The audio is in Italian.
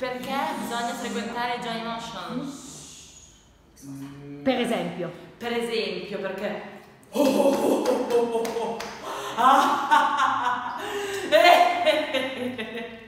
Perché bisogna frequentare Joy Motion? Per esempio. Per esempio, perché... Oh, oh, oh, oh, oh, oh. Ah, ah, ah, ah. Eh, eh, eh, eh.